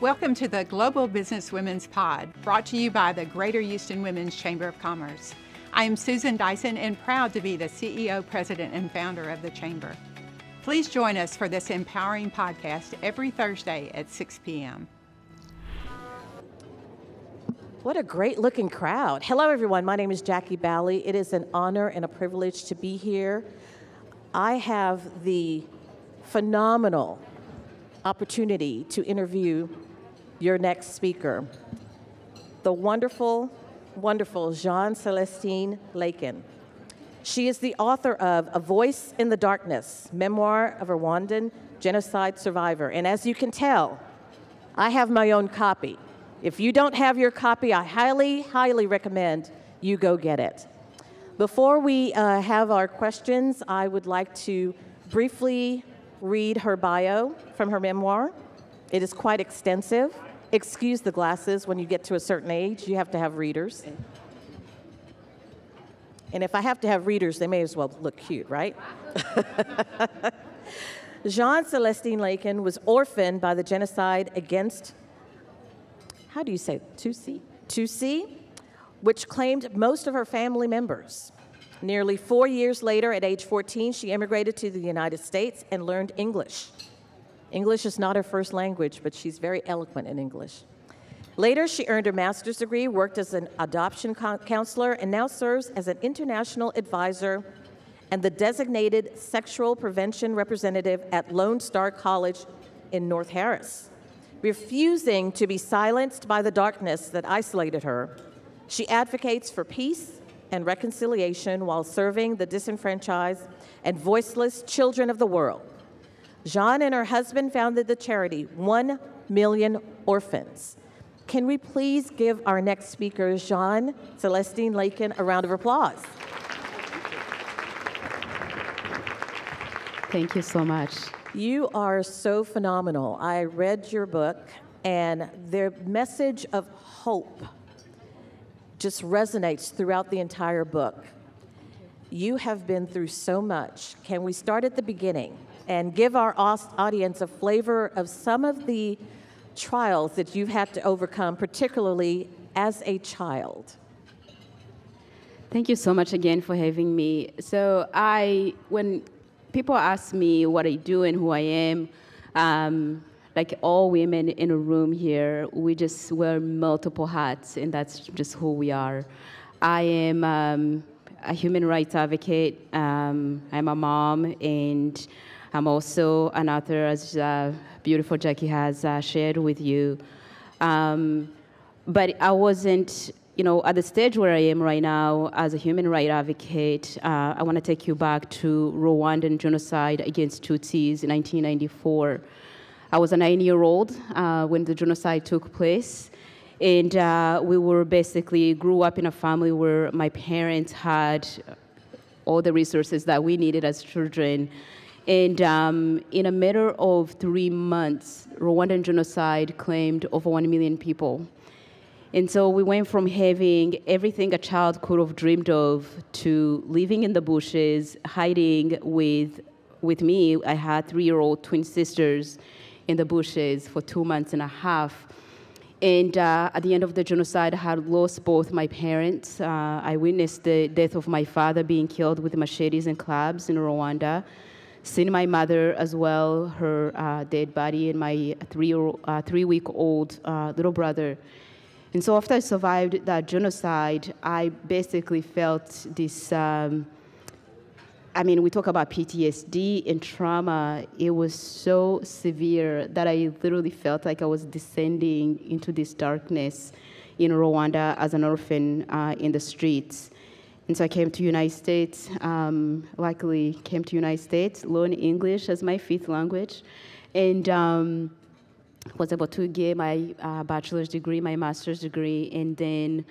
Welcome to the Global Business Women's Pod, brought to you by the Greater Houston Women's Chamber of Commerce. I am Susan Dyson and proud to be the CEO, President, and founder of the Chamber. Please join us for this empowering podcast every Thursday at 6 p.m. What a great looking crowd. Hello, everyone. My name is Jackie Bally. It is an honor and a privilege to be here. I have the phenomenal opportunity to interview your next speaker, the wonderful, wonderful Jeanne Celestine Lakin. She is the author of A Voice in the Darkness, Memoir of a Rwandan Genocide Survivor. And as you can tell, I have my own copy. If you don't have your copy, I highly, highly recommend you go get it. Before we uh, have our questions, I would like to briefly read her bio from her memoir. It is quite extensive. Excuse the glasses. When you get to a certain age, you have to have readers. And if I have to have readers, they may as well look cute, right? Jeanne Celestine Lakin was orphaned by the genocide against, how do you say, Tutsi? Tutsi, which claimed most of her family members. Nearly four years later, at age 14, she immigrated to the United States and learned English. English is not her first language, but she's very eloquent in English. Later, she earned her master's degree, worked as an adoption counselor, and now serves as an international advisor and the designated sexual prevention representative at Lone Star College in North Harris. Refusing to be silenced by the darkness that isolated her, she advocates for peace and reconciliation while serving the disenfranchised and voiceless children of the world. Jeanne and her husband founded the charity One Million Orphans. Can we please give our next speaker, Jeanne Celestine Lakin, a round of applause? Thank you so much. You are so phenomenal. I read your book, and the message of hope just resonates throughout the entire book. You have been through so much. Can we start at the beginning and give our audience a flavor of some of the trials that you've had to overcome, particularly as a child? Thank you so much again for having me. So, I, when people ask me what I do and who I am, um, like all women in a room here, we just wear multiple hats, and that's just who we are. I am um, a human rights advocate. Um, I'm a mom, and I'm also an author, as uh, beautiful Jackie has uh, shared with you. Um, but I wasn't, you know, at the stage where I am right now as a human rights advocate. Uh, I want to take you back to Rwandan genocide against Tutsis in 1994. I was a nine year old uh, when the genocide took place. And uh, we were basically grew up in a family where my parents had all the resources that we needed as children. And um, in a matter of three months, Rwandan genocide claimed over one million people. And so we went from having everything a child could have dreamed of to living in the bushes, hiding with, with me. I had three year old twin sisters in the bushes for two months and a half. And uh, at the end of the genocide, I had lost both my parents. Uh, I witnessed the death of my father being killed with machetes and clubs in Rwanda. Seen my mother as well, her uh, dead body, and my three, uh, three week old uh, little brother. And so after I survived that genocide, I basically felt this. Um, I mean, we talk about PTSD and trauma. It was so severe that I literally felt like I was descending into this darkness in Rwanda as an orphan uh, in the streets. And so I came to United States. Um, luckily, came to United States, learned English as my fifth language, and um, was able to get my uh, bachelor's degree, my master's degree, and then.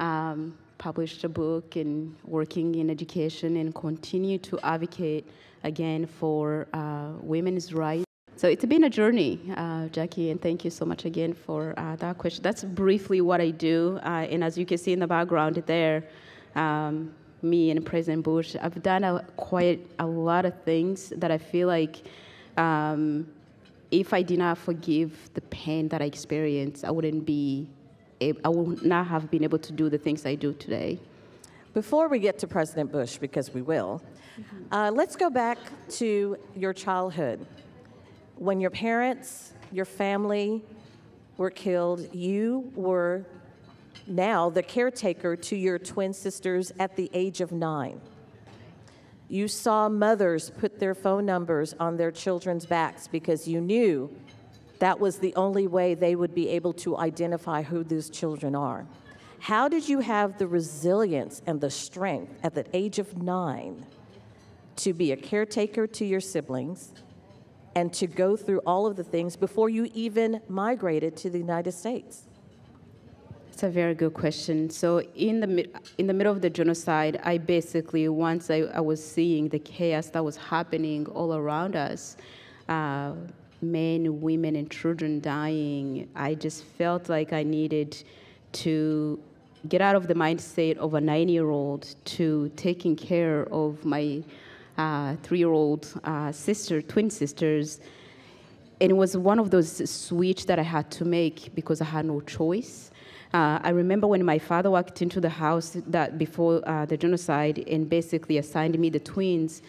Um, published a book and working in education and continue to advocate again for uh, women's rights. So it's been a journey, uh, Jackie, and thank you so much again for uh, that question. That's briefly what I do, uh, and as you can see in the background there, um, me and President Bush, I've done a, quite a lot of things that I feel like um, if I did not forgive the pain that I experienced, I wouldn't be, I would not have been able to do the things I do today. Before we get to President Bush, because we will, mm-hmm. uh, let's go back to your childhood. When your parents, your family were killed, you were now the caretaker to your twin sisters at the age of nine. You saw mothers put their phone numbers on their children's backs because you knew that was the only way they would be able to identify who these children are. How did you have the resilience and the strength at the age of nine to be a caretaker to your siblings and to go through all of the things before you even migrated to the United States? It's a very good question. So in the in the middle of the genocide, I basically once I, I was seeing the chaos that was happening all around us, uh, men, women, and children dying. I just felt like I needed to get out of the mindset of a nine-year-old to taking care of my uh, three-year-old uh, sister, twin sisters. And it was one of those switch that I had to make because I had no choice. Uh, I remember when my father walked into the house that before uh, the genocide and basically assigned me the twins.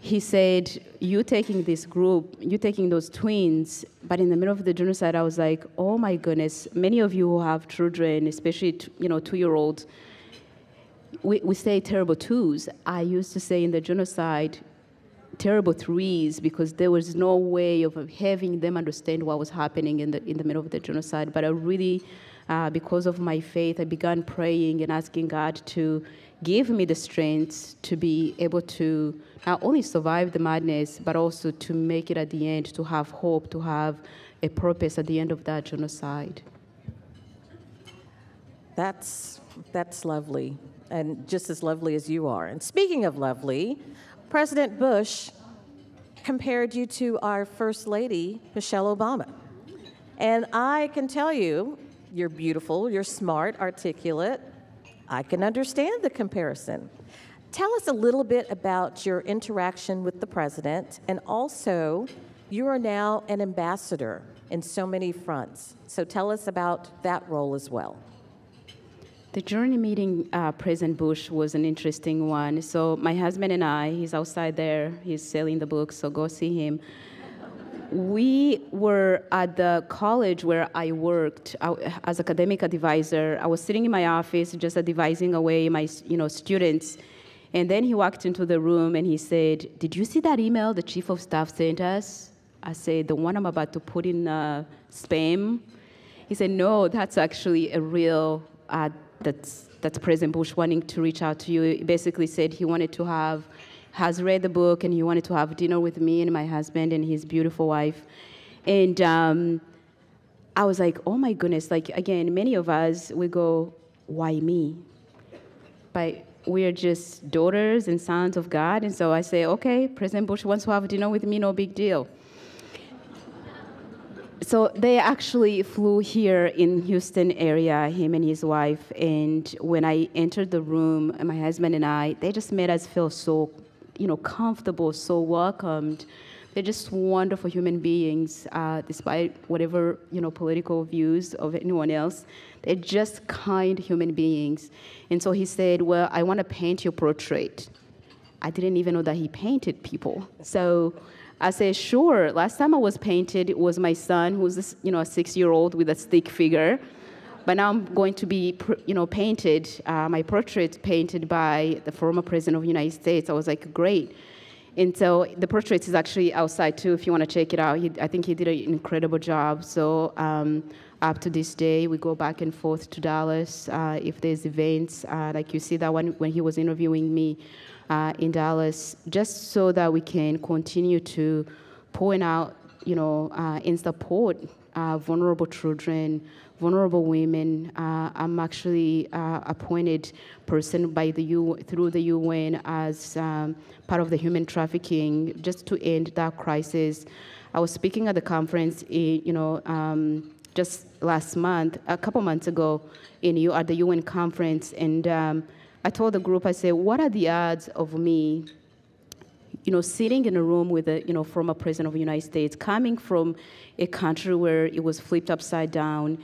He said, "You taking this group, you taking those twins." But in the middle of the genocide, I was like, "Oh my goodness!" Many of you who have children, especially you know two-year-olds, we, we say terrible twos. I used to say in the genocide, terrible threes because there was no way of having them understand what was happening in the in the middle of the genocide. But I really uh, because of my faith, I began praying and asking God to give me the strength to be able to not only survive the madness, but also to make it at the end, to have hope, to have a purpose at the end of that genocide. That's, that's lovely, and just as lovely as you are. And speaking of lovely, President Bush compared you to our First Lady, Michelle Obama. And I can tell you, you're beautiful, you're smart, articulate. I can understand the comparison. Tell us a little bit about your interaction with the president, and also, you are now an ambassador in so many fronts. So tell us about that role as well. The journey meeting uh, President Bush was an interesting one. So my husband and I, he's outside there, he's selling the book, so go see him we were at the college where I worked as academic advisor. I was sitting in my office just advising away my you know, students. And then he walked into the room and he said, Did you see that email the chief of staff sent us? I said, The one I'm about to put in uh, spam? He said, No, that's actually a real, uh, that's, that's President Bush wanting to reach out to you. He basically said he wanted to have has read the book and he wanted to have dinner with me and my husband and his beautiful wife. And um, I was like, oh my goodness, like again, many of us, we go, why me? But we're just daughters and sons of God. And so I say, okay, President Bush wants to have dinner with me, no big deal. So they actually flew here in Houston area, him and his wife. And when I entered the room, my husband and I, they just made us feel so you know, comfortable, so welcomed. They're just wonderful human beings, uh, despite whatever you know political views of anyone else. They're just kind human beings. And so he said, "Well, I want to paint your portrait." I didn't even know that he painted people. So I said, "Sure." Last time I was painted, it was my son, who's you know a six-year-old with a stick figure. But now I'm going to be, you know, painted, uh, my portrait painted by the former president of the United States. I was like, great. And so the portrait is actually outside too, if you want to check it out. He, I think he did an incredible job. So um, up to this day, we go back and forth to Dallas. Uh, if there's events, uh, like you see that one when he was interviewing me uh, in Dallas, just so that we can continue to point out, you know, uh, and support uh, vulnerable children, vulnerable women. Uh, I'm actually uh, appointed person by the U through the UN as um, part of the human trafficking, just to end that crisis. I was speaking at the conference, in, you know, um, just last month, a couple months ago, in U at the UN conference, and um, I told the group, I said, what are the odds of me you know, sitting in a room with a, you know, former president of the United States, coming from a country where it was flipped upside down,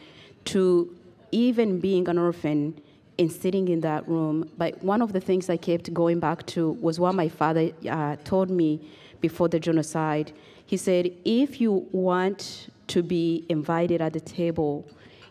to even being an orphan and sitting in that room. But one of the things I kept going back to was what my father uh, told me before the genocide. He said, if you want to be invited at the table,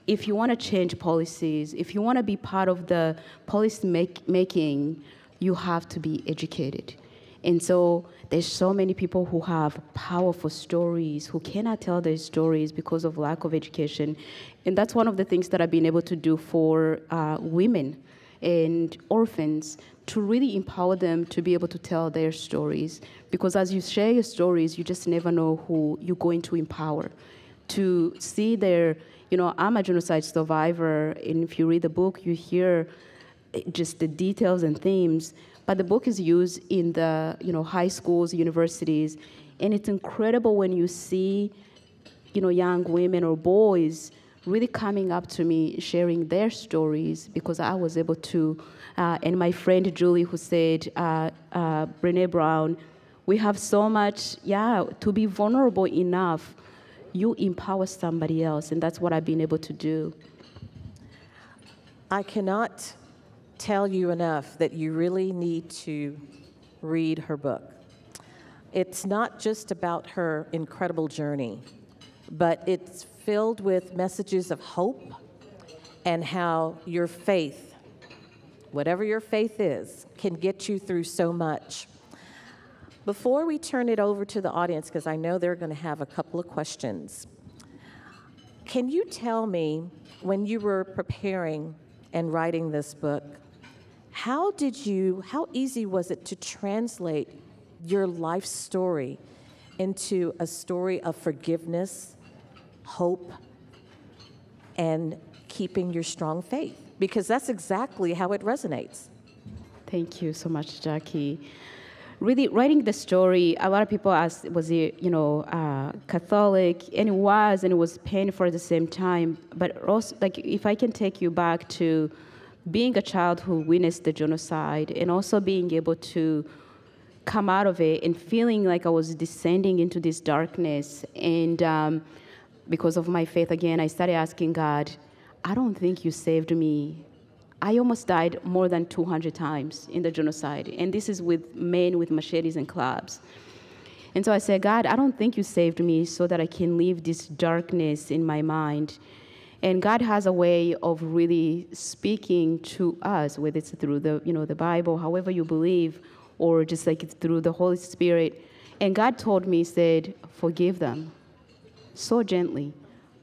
if you want to change policies, if you want to be part of the policy make, making, you have to be educated. And so there's so many people who have powerful stories who cannot tell their stories because of lack of education. And that's one of the things that I've been able to do for uh, women and orphans to really empower them to be able to tell their stories. Because as you share your stories, you just never know who you're going to empower. To see their, you know, I'm a genocide survivor, and if you read the book, you hear just the details and themes but the book is used in the you know high schools, universities, and it's incredible when you see you know young women or boys really coming up to me sharing their stories because I was able to. Uh, and my friend Julie, who said, uh, uh, Brene Brown, we have so much, yeah, to be vulnerable enough, you empower somebody else, and that's what I've been able to do. I cannot tell you enough that you really need to read her book. It's not just about her incredible journey, but it's filled with messages of hope and how your faith, whatever your faith is, can get you through so much. Before we turn it over to the audience, because I know they're going to have a couple of questions, can you tell me when you were preparing and writing this book, how did you, how easy was it to translate your life story into a story of forgiveness, hope, and keeping your strong faith? Because that's exactly how it resonates. Thank you so much, Jackie. Really, writing the story, a lot of people asked, was it, you know, uh, Catholic? And it was, and it was painful at the same time. But also, like, if I can take you back to being a child who witnessed the genocide and also being able to come out of it and feeling like I was descending into this darkness. And um, because of my faith, again, I started asking God, I don't think you saved me. I almost died more than 200 times in the genocide. And this is with men with machetes and clubs. And so I said, God, I don't think you saved me so that I can leave this darkness in my mind and God has a way of really speaking to us, whether it's through the, you know, the Bible, however you believe, or just like it's through the Holy Spirit. And God told me, said, forgive them. So gently,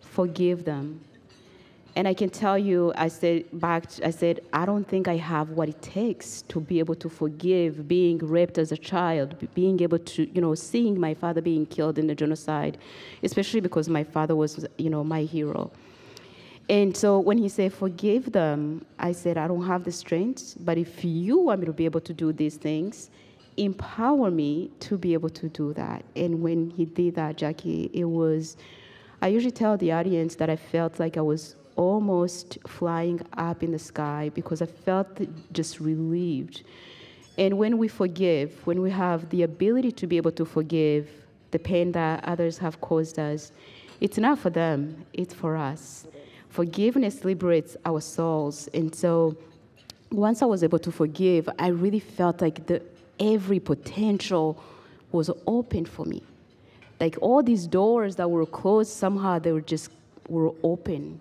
forgive them. And I can tell you, I said back, I said, I don't think I have what it takes to be able to forgive being raped as a child, being able to, you know, seeing my father being killed in the genocide, especially because my father was, you know, my hero. And so when he said, forgive them, I said, I don't have the strength, but if you want me to be able to do these things, empower me to be able to do that. And when he did that, Jackie, it was, I usually tell the audience that I felt like I was almost flying up in the sky because I felt just relieved. And when we forgive, when we have the ability to be able to forgive the pain that others have caused us, it's not for them, it's for us forgiveness liberates our souls. And so once I was able to forgive, I really felt like the, every potential was open for me. Like all these doors that were closed, somehow they were just were open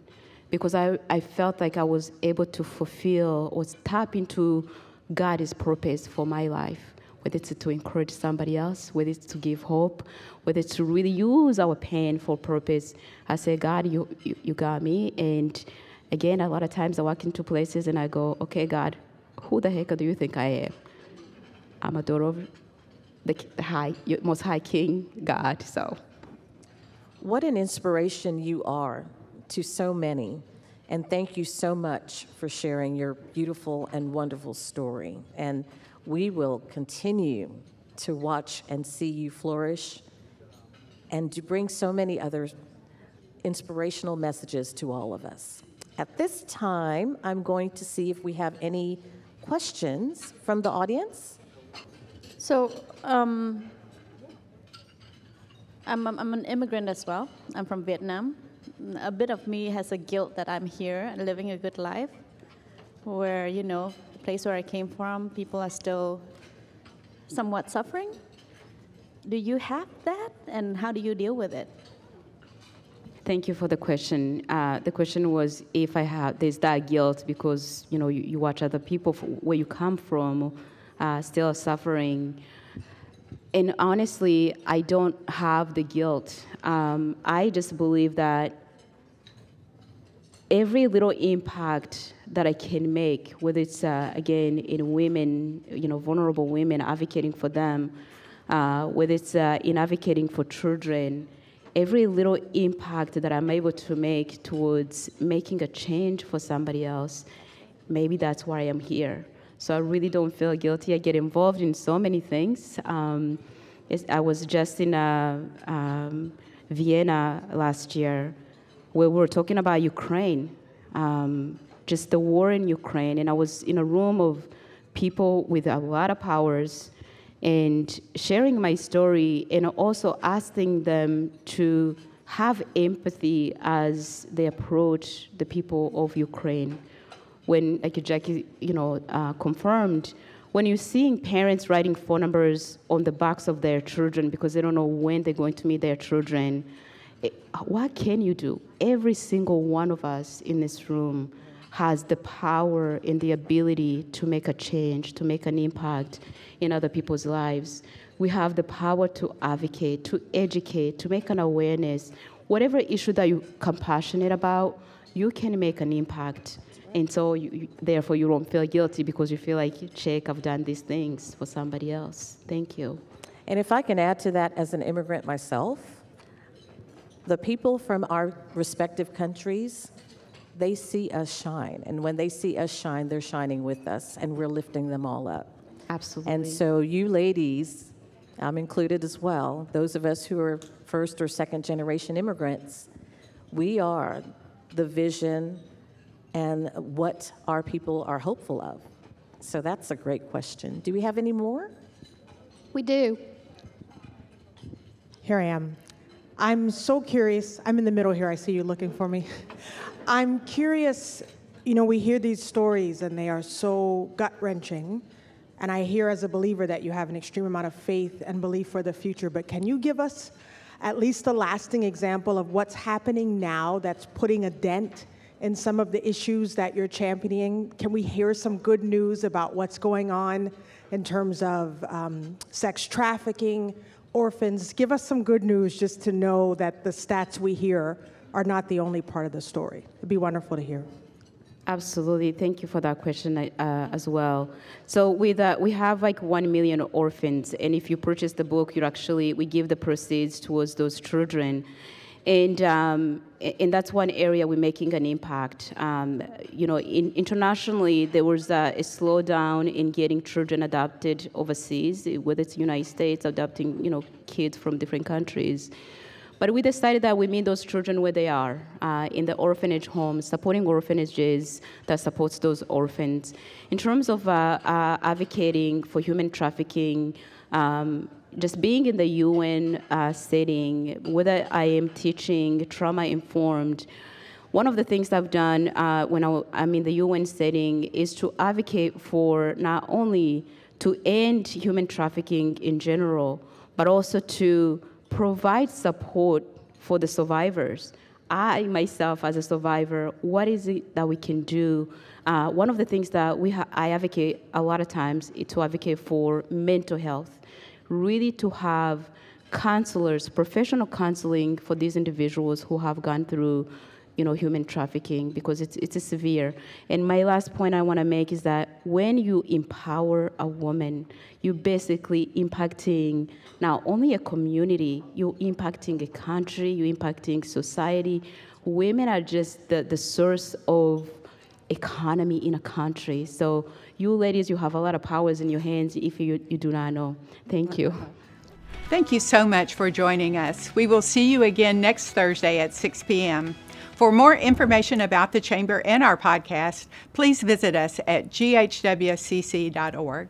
because I, I felt like I was able to fulfill or tap into God's purpose for my life whether it's to encourage somebody else, whether it's to give hope, whether it's to really use our pain for purpose. I say, God, you, you, you got me. And again, a lot of times I walk into places and I go, okay, God, who the heck do you think I am? I'm a daughter of the, the high, most high king, God. So, what an inspiration you are to so many. And thank you so much for sharing your beautiful and wonderful story. And we will continue to watch and see you flourish and to bring so many other inspirational messages to all of us. At this time, I'm going to see if we have any questions from the audience. So, um, I'm, I'm, I'm an immigrant as well. I'm from Vietnam. A bit of me has a guilt that I'm here and living a good life, where, you know, the place where I came from, people are still somewhat suffering. Do you have that, and how do you deal with it? Thank you for the question. Uh, the question was if I have there's that guilt because you know you, you watch other people where you come from uh, still suffering. And honestly, I don't have the guilt. Um, I just believe that every little impact that I can make, whether it's uh, again in women, you know, vulnerable women, advocating for them, uh, whether it's uh, in advocating for children, every little impact that I'm able to make towards making a change for somebody else, maybe that's why I am here. So I really don't feel guilty. I get involved in so many things. Um, I was just in uh, um, Vienna last year where we were talking about Ukraine, um, just the war in Ukraine. And I was in a room of people with a lot of powers and sharing my story and also asking them to have empathy as they approach the people of Ukraine when, like Jackie, you know, uh, confirmed, when you're seeing parents writing phone numbers on the backs of their children because they don't know when they're going to meet their children, what can you do? Every single one of us in this room has the power and the ability to make a change, to make an impact in other people's lives. We have the power to advocate, to educate, to make an awareness. Whatever issue that you're compassionate about, you can make an impact. And so, you, you, therefore, you don't feel guilty because you feel like, check, I've done these things for somebody else. Thank you. And if I can add to that as an immigrant myself, the people from our respective countries, they see us shine. And when they see us shine, they're shining with us, and we're lifting them all up. Absolutely. And so, you ladies, I'm included as well, those of us who are first or second generation immigrants, we are the vision and what our people are hopeful of? So that's a great question. Do we have any more? We do. Here I am. I'm so curious. I'm in the middle here. I see you looking for me. I'm curious. You know, we hear these stories and they are so gut wrenching. And I hear as a believer that you have an extreme amount of faith and belief for the future. But can you give us at least a lasting example of what's happening now that's putting a dent in some of the issues that you're championing? Can we hear some good news about what's going on in terms of um, sex trafficking, orphans? Give us some good news just to know that the stats we hear are not the only part of the story. It'd be wonderful to hear. Absolutely. Thank you for that question uh, as well. So with uh, we have like one million orphans, and if you purchase the book, you actually we give the proceeds towards those children. And, um, and that's one area we're making an impact. Um, you know, in, internationally, there was a, a, slowdown in getting children adopted overseas, whether it's the United States, adopting, you know, kids from different countries. But we decided that we meet those children where they are, uh, in the orphanage homes, supporting orphanages that supports those orphans. In terms of uh, uh, advocating for human trafficking, um, just being in the UN uh, setting, whether I am teaching trauma informed, one of the things I've done uh, when I, am in the UN setting is to advocate for not only to end human trafficking in general, but also to provide support for the survivors. I myself, as a survivor, what is it that we can do? Uh, one of the things that we I advocate a lot of times is to advocate for mental health really to have counselors, professional counseling for these individuals who have gone through you know, human trafficking because it's, it's severe. And my last point I want to make is that when you empower a woman, you're basically impacting not only a community, you're impacting a country, you're impacting society. Women are just the, the source of economy in a country. So you ladies, you have a lot of powers in your hands if you, you do not know. Thank you. Thank you so much for joining us. We will see you again next Thursday at 6 p.m. For more information about the Chamber and our podcast, please visit us at ghwcc.org.